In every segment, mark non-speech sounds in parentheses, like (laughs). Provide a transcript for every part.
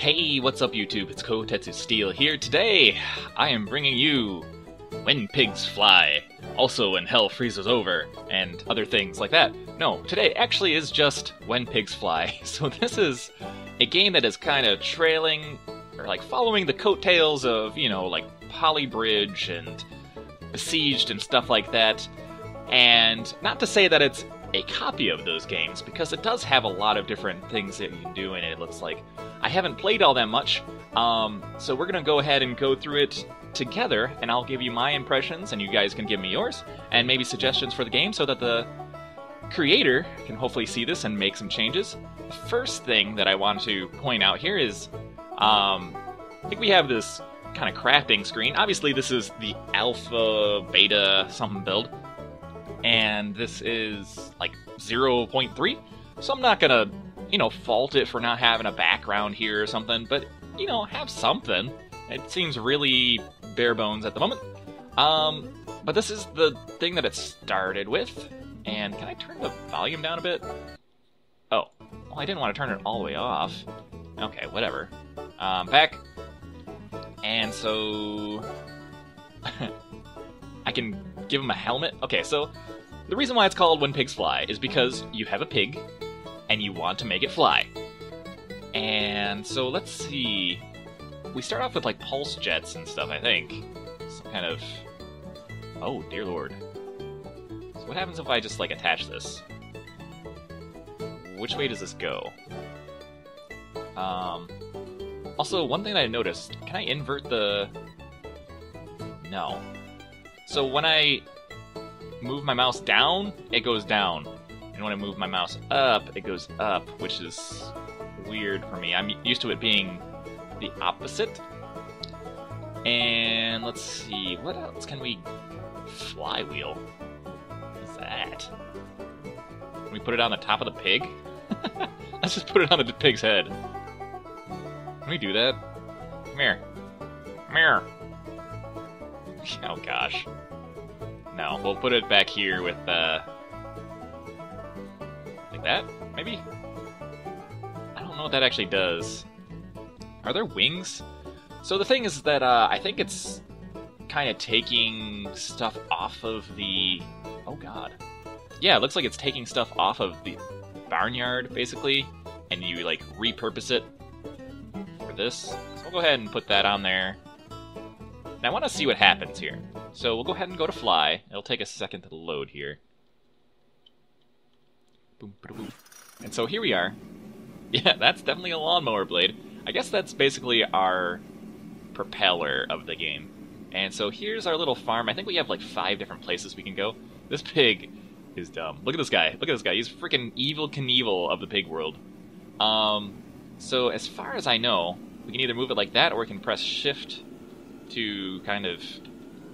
Hey, what's up YouTube? It's Koutetsu Steel here. Today, I am bringing you When Pigs Fly, also When Hell Freezes Over, and other things like that. No, today actually is just When Pigs Fly. (laughs) So this is a game that is kind of trailing, or like following the coattails of, you know, like Poly Bridge and Besieged and stuff like that. And not to say that it's a copy of those games, because it does have a lot of different things that you can do in it, it looks like. I haven't played all that much, um, so we're gonna go ahead and go through it together, and I'll give you my impressions, and you guys can give me yours, and maybe suggestions for the game so that the creator can hopefully see this and make some changes. The first thing that I want to point out here is, um, I think we have this kind of crafting screen. Obviously, this is the alpha, beta, something build and this is like 0.3. So I'm not gonna, you know, fault it for not having a background here or something, but, you know, have something. It seems really bare bones at the moment. Um, but this is the thing that it started with. And can I turn the volume down a bit? Oh, well, I didn't want to turn it all the way off. Okay, whatever. Um, back. And so... (laughs) I can give him a helmet. Okay, so the reason why it's called When Pigs Fly is because you have a pig and you want to make it fly. And so let's see. We start off with like pulse jets and stuff, I think. Some kind of. Oh, dear lord. So what happens if I just like attach this? Which way does this go? Um. Also, one thing I noticed, can I invert the... No. So when I move my mouse down, it goes down. And when I move my mouse up, it goes up, which is weird for me. I'm used to it being the opposite. And let's see, what else can we... Flywheel. What's that? Can we put it on the top of the pig? (laughs) Let's just put it on the pig's head. Can we do that? Come here. Come here. (laughs) Oh gosh. No, we'll put it back here with, uh... Like that? Maybe? I don't know what that actually does. Are there wings? So the thing is that, uh, I think it's kind of taking stuff off of the... Oh god. Yeah, it looks like it's taking stuff off of the barnyard, basically, and you, like, repurpose it for this. So we'll go ahead and put that on there. Now I want to see what happens here. So we'll go ahead and go to fly. It'll take a second to load here. Boom, boom. And so here we are. (laughs) Yeah, that's definitely a lawnmower blade. I guess that's basically our propeller of the game. And so here's our little farm. I think we have like five different places we can go. This pig is dumb. Look at this guy. Look at this guy. He's freaking Evel Knievel of the pig world. Um, so as far as I know, we can either move it like that or we can press shift to kind of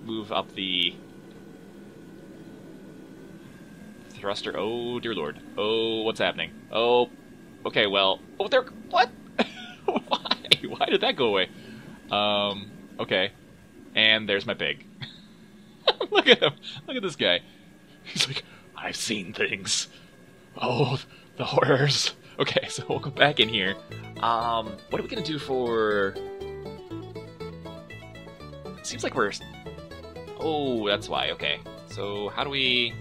move up the thruster. Oh, dear lord. Oh, what's happening? Oh, okay, well... Oh, there... What? (laughs) Why? Why did that go away? Um, okay. And there's my pig. (laughs) Look at him. Look at this guy. He's like, I've seen things. Oh, the horrors. Okay, (laughs) so we'll go back in here. Um, what are we gonna do for seems like we're... Oh, that's why, okay. So how do we...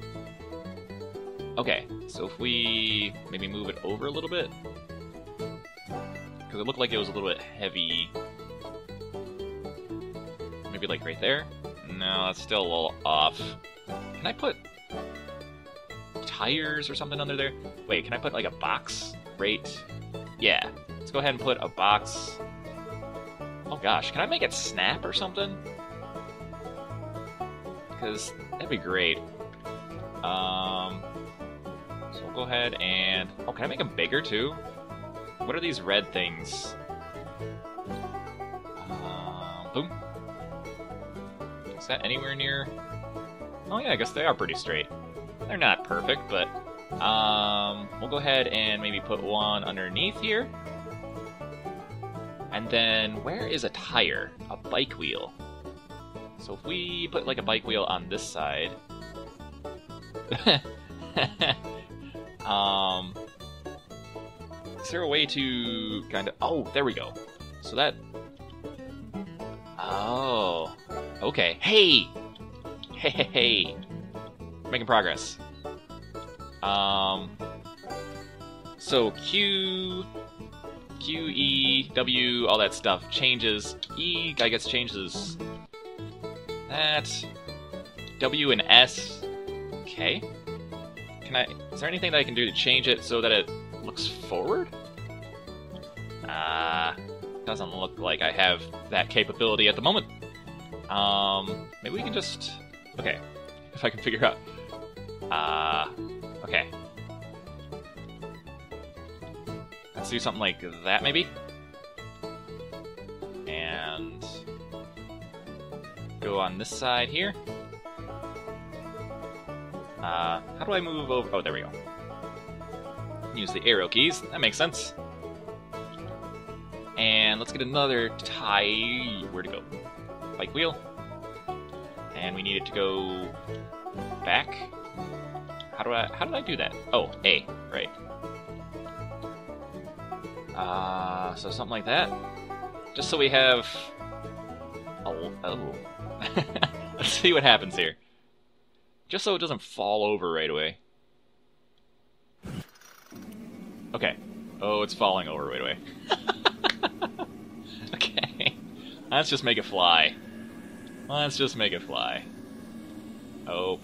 Okay, so if we maybe move it over a little bit? Because it looked like it was a little bit heavy. Maybe like right there? No, that's still a little off. Can I put tires or something under there? Wait, can I put like a box right? Yeah. Let's go ahead and put a box Oh gosh, can I make it snap or something? Because that'd be great. Um, so we'll go ahead and... Oh, can I make them bigger too? What are these red things? Um, boom. Is that anywhere near... Oh yeah, I guess they are pretty straight. They're not perfect, but... Um, we'll go ahead and maybe put one underneath here. And then, where is a tire? A bike wheel. So if we put like a bike wheel on this side... (laughs) um... Is there a way to kind of... Oh, there we go. So that. Oh. Okay. Hey! Hey, hey, hey. Making progress. Um. So Q, Q, E, W, all that stuff changes. E, I guess, changes that. W and S. Okay. Can I? Is there anything that I can do to change it so that it looks forward? Uh, doesn't look like I have that capability at the moment. Um, maybe we can just. Okay, if I can figure out. Uh, okay. Let's do something like that, maybe? And go on this side here. Uh, how do I move over? Oh, there we go. Use the arrow keys. That makes sense. And let's get another tie. Where to go? Bike wheel. And we need it to go back. How do I? How did I do that? Oh, A. Right. Uh, so something like that. Just so we have. Oh, oh. (laughs) Let's see what happens here. Just so it doesn't fall over right away. Okay. Oh, it's falling over right away. (laughs) okay. Let's just make it fly. Let's just make it fly. Oh.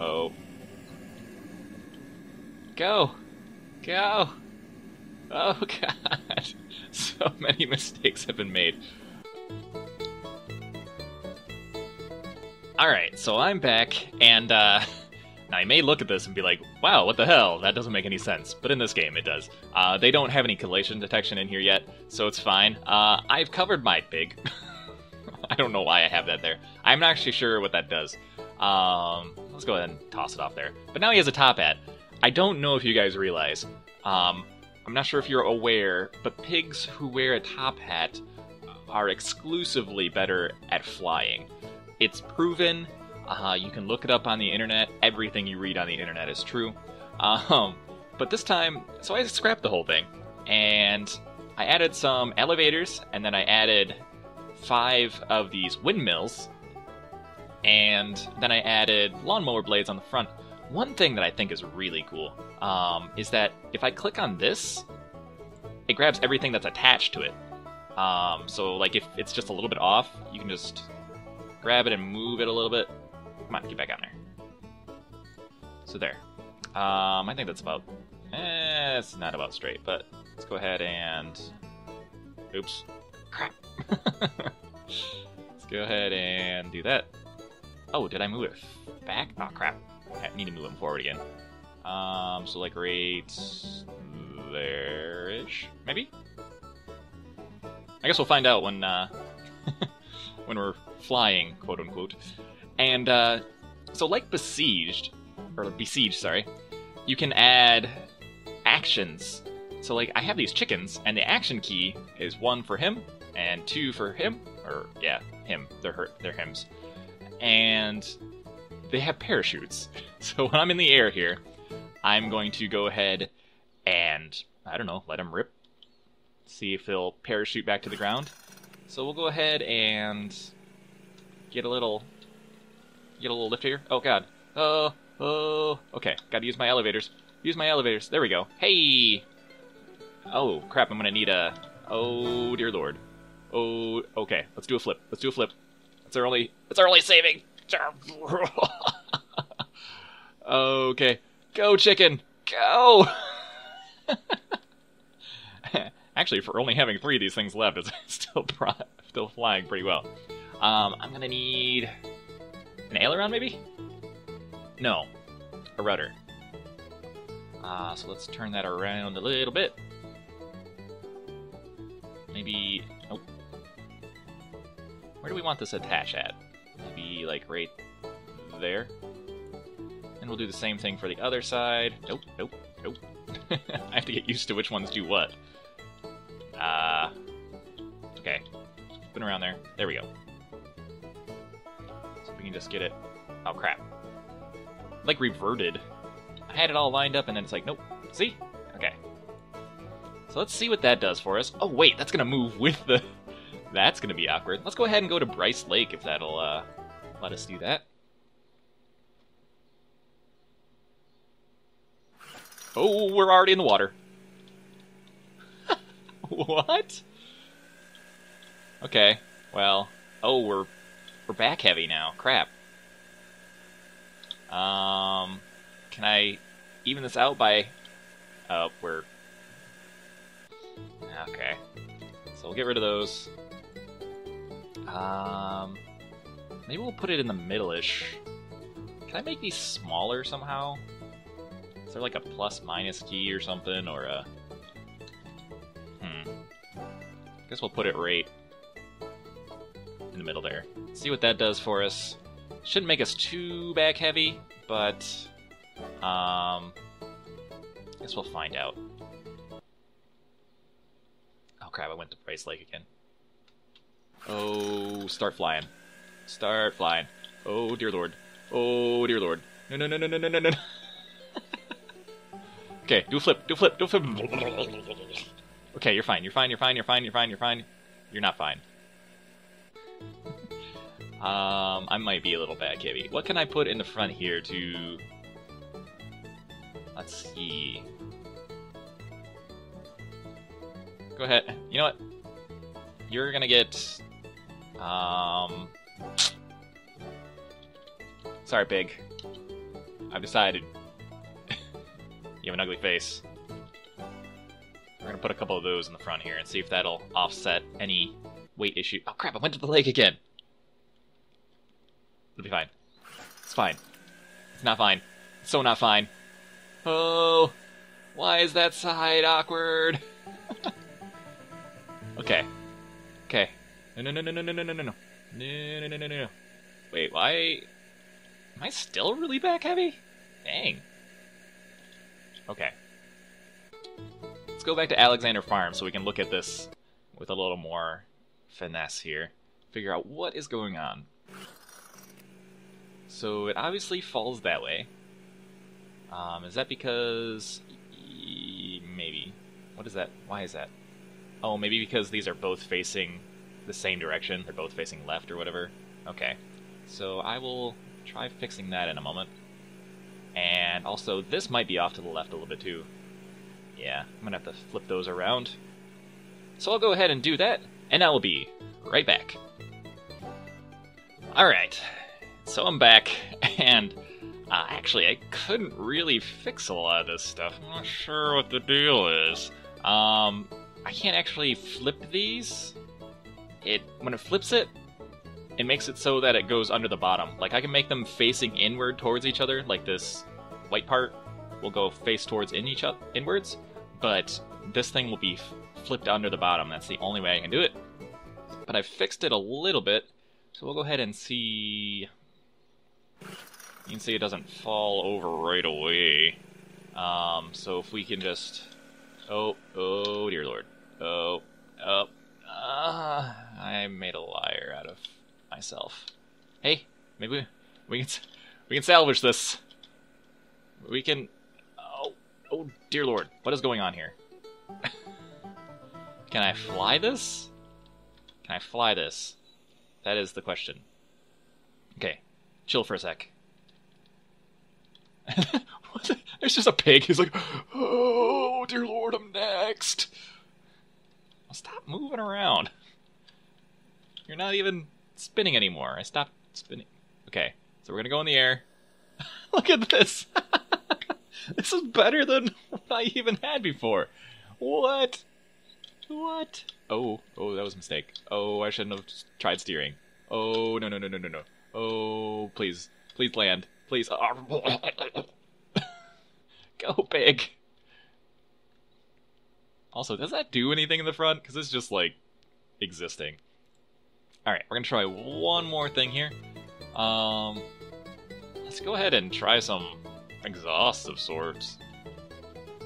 Oh. Go! Go! Oh (laughs) god. So many mistakes have been made. Alright, so I'm back, and uh, (laughs) now I may look at this and be like, wow, what the hell? That doesn't make any sense. But in this game, it does. Uh, they don't have any collision detection in here yet, so it's fine. Uh, I've covered my pig. (laughs) I don't know why I have that there. I'm not actually sure what that does. Um, let's go ahead and toss it off there. But now he has a top hat. I don't know if you guys realize. Um, I'm not sure if you're aware, but pigs who wear a top hat are exclusively better at flying. It's proven. Uh, you can look it up on the internet. Everything you read on the internet is true. Um, but this time, so I scrapped the whole thing, and I added some elevators, and then I added five of these windmills, and then I added lawnmower blades on the front. One thing that I think is really cool um, is that if I click on this, it grabs everything that's attached to it. Um, so, like, if it's just a little bit off, you can just grab it and move it a little bit. Come on, get back on there. So there. Um, I think that's about... Eh, it's not about straight, but let's go ahead and... Oops. Crap. (laughs) let's go ahead and do that. Oh, did I move it back? Oh, crap. I need to move them forward again. Um, so like right there-ish, maybe? I guess we'll find out when, uh, (laughs) when we're flying, quote unquote. And, uh, so like Besieged, or Besiege, sorry, you can add actions. So like, I have these chickens, and the action key is one for him, and two for him, or, yeah, him, they're, her, they're hims. And they have parachutes. (laughs) So when I'm in the air here, I'm going to go ahead and, I don't know, let him rip. See if he'll parachute back to the ground. So we'll go ahead and get a little, get a little lift here. Oh god. Oh, oh, okay. Gotta use my elevators. Use my elevators. There we go. Hey! Oh, crap, I'm gonna need a, oh dear lord. Oh, okay. Let's do a flip. Let's do a flip. That's our only, that's our only saving. (laughs) okay. Go, chicken! Go! (laughs) Actually, for only having three of these things left, it's (laughs) still still flying pretty well. Um, I'm gonna need an aileron, maybe? No, a rudder. Uh, so let's turn that around a little bit. Maybe, nope. Where do we want this attach at? Maybe like right there. And we'll do the same thing for the other side. Nope, nope, nope. (laughs) I have to get used to which ones do what. Uh, okay. Spin around there. There we go. Just get it. Oh, crap. Like, reverted. I had it all lined up, and then it's like, nope. See? Okay. So let's see what that does for us. Oh wait, that's gonna move with the... (laughs) That's gonna be awkward. Let's go ahead and go to Bryce Lake if that'll uh, let us do that. Oh, we're already in the water. (laughs) what? Okay, well, oh, we're we're back heavy now. Crap. Um, can I even this out by? Oh, we're okay. So we'll get rid of those. Um, maybe we'll put it in the middle-ish. Can I make these smaller somehow? Is there like a plus minus key or something, or a? Hmm. I guess we'll put it right in the middle there. See what that does for us. Shouldn't make us too back heavy, but um, guess we'll find out. Oh crap! I went to Bryce Lake again. Oh, start flying. Start flying. Oh, dear lord. Oh, dear lord. No, no, no, no, no, no, no, no. (laughs) okay, do a flip, do a flip, do a flip. (laughs) Okay, you're fine, you're fine, you're fine, you're fine, you're fine, you're fine. You're not fine. Um, I might be a little bad, Kibby. What can I put in the front here to... Let's see... Go ahead. You know what? You're gonna get um. Sorry, Pig. I've decided. (laughs) you have an ugly face. We're gonna put a couple of those in the front here and see if that'll offset any weight issue. Oh crap, I went to the lake again! It'll be fine. It's fine. It's not fine. It's so not fine. Oh, why is that side awkward? okay. Okay. No, no, no, no, no, no, no, no, no, no, no, no, no, no. Wait, why? Am I still really back heavy? Dang. Okay. Let's go back to Alexander Farm so we can look at this with a little more finesse here. Figure out what is going on. So it obviously falls that way. Um, is that because... Maybe. What is that? Why is that? Oh, maybe because these are both facing the same direction. They're both facing left or whatever. Okay. So I will try fixing that in a moment. And also, this might be off to the left a little bit too. Yeah, I'm gonna have to flip those around. So I'll go ahead and do that, and I will be right back. Alright, so I'm back, (laughs) and uh, actually, I couldn't really fix a lot of this stuff. I'm not sure what the deal is. Um, I can't actually flip these it when it flips it, it makes it so that it goes under the bottom. Like I can make them facing inward towards each other, like this white part will go face towards in each other inwards, but this thing will be flipped under the bottom. That's the only way I can do it. But I fixed it a little bit, so we'll go ahead and see. You can see it doesn't fall over right away. Um, so if we can just, oh, oh dear lord, oh, oh, uh, I made a liar out of myself. Hey, maybe we can we can salvage this. We can. Oh, oh dear lord, what is going on here? (laughs) can I fly this? Can I fly this? That is the question. Chill for a sec. (laughs) There's just a pig. He's like, oh dear lord, I'm next. Stop moving around. You're not even spinning anymore. I stopped spinning. Okay, so we're gonna go in the air. (laughs) Look at this. (laughs) this is better than what I even had before. What? What? Oh, oh, that was a mistake. Oh, I shouldn't have tried steering. Oh, no, no, no, no, no, no. Oh, please. Please land. Please. (laughs) Go big. Also, does that do anything in the front? Because it's just, like, existing. Alright, we're gonna try one more thing here. Um, let's go ahead and try some exhaust of sorts.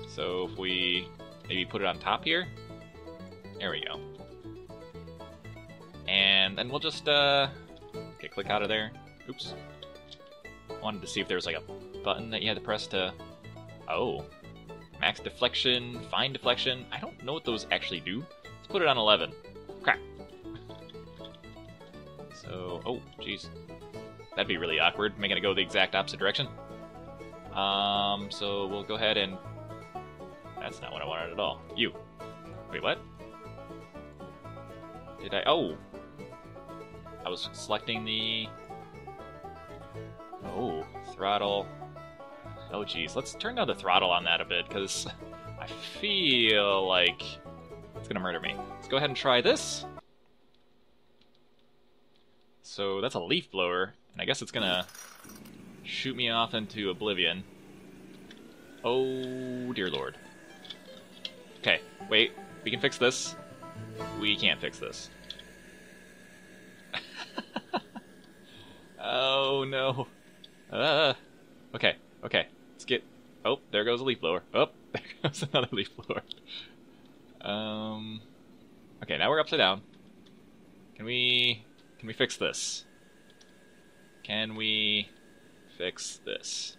So if we maybe put it on top here. There we go. And then we'll just, uh, okay, click out of there. Oops. Wanted to see if there was like a button that you had to press to, oh, Max deflection, fine deflection. I don't know what those actually do. Let's put it on 11. Crap. So, oh, jeez. That'd be really awkward, making it go the exact opposite direction. Um, so we'll go ahead and... That's not what I wanted at all. You. Wait, what? Did I... Oh! I was selecting the... Oh, throttle. Oh, geez. Let's turn down the throttle on that a bit, because (laughs) I feel like it's to murder me. Let's go ahead and try this. So that's a leaf blower, and I guess it's to shoot me off into oblivion. Oh, dear lord. Okay, wait. We can fix this. We can't fix this. Oh, no. Uh, okay, okay. Let's get... Oh, there goes a leaf blower. Oh, (laughs) there goes another leaf blower. Um... Okay, now we're upside down. Can we... Can we fix this? Can we fix this?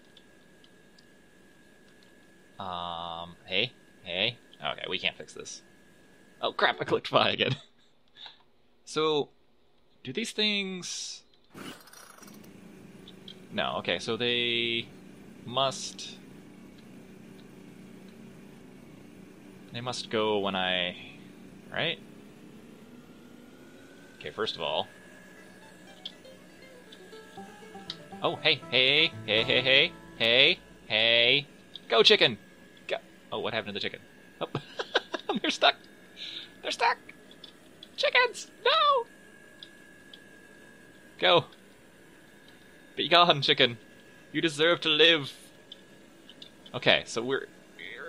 Um, hey? Hey? Okay, we can't fix this. Oh crap, I clicked (laughs) Y again. so, do these things... No, okay, so they must... They must go when I... Right? Okay, first of all... Oh, hey, hey, hey, hey, hey, hey, hey. Go, chicken! Go. Oh, what happened to the chicken? Oh, (laughs) they're stuck! They're stuck! Chickens! No! Go! Be gone, chicken. You deserve to live. Okay, so we're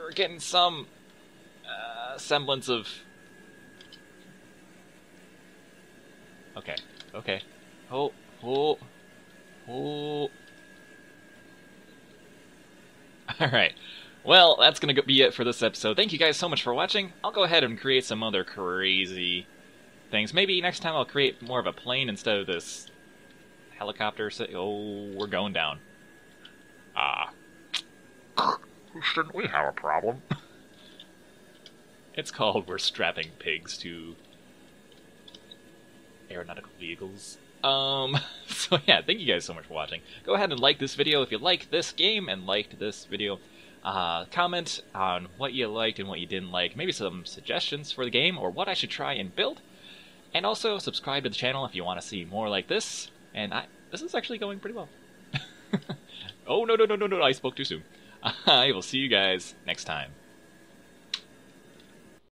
we're getting some uh, semblance of. Okay, okay. Oh, oh, oh. (laughs) All right. Well, that's going to be it for this episode. Thank you guys so much for watching. I'll go ahead and create some other crazy things. Maybe next time I'll create more of a plane instead of this helicopter. Oh, we're going down. Ah. Shouldn't we have a problem? it's called We're Strapping Pigs to Aeronautical Vehicles. Um, (laughs) so yeah, thank you guys so much for watching. Go ahead and like this video if you liked this game and liked this video. Uh, comment on what you liked and what you didn't like, maybe some suggestions for the game or what I should try and build. And also subscribe to the channel if you want to see more like this. And I, this is actually going pretty well. (laughs) oh, no, no, no, no, no, I spoke too soon. (laughs) I will see you guys next time.